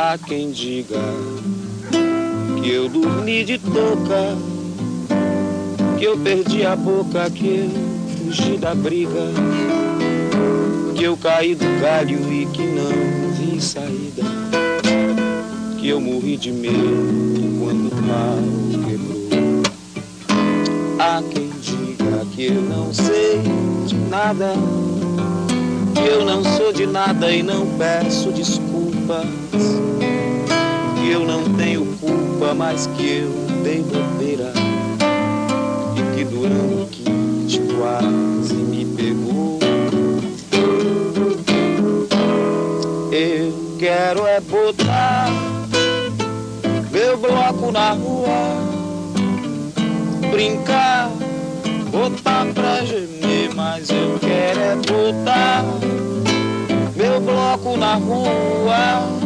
Há quem diga que eu dormi de toca, que eu perdi a boca, que eu fugi da briga, que eu caí do galho e que não vi saída, que eu morri de medo quando o mal quebrou. Há quem diga que eu não sei de nada, que eu não sou de nada e não peço desculpas tenho culpa, mas que eu dei bobeira e que durante o kit quase me pegou. Eu quero é botar meu bloco na rua, brincar, botar pra gemer, mas eu quero é botar meu bloco na rua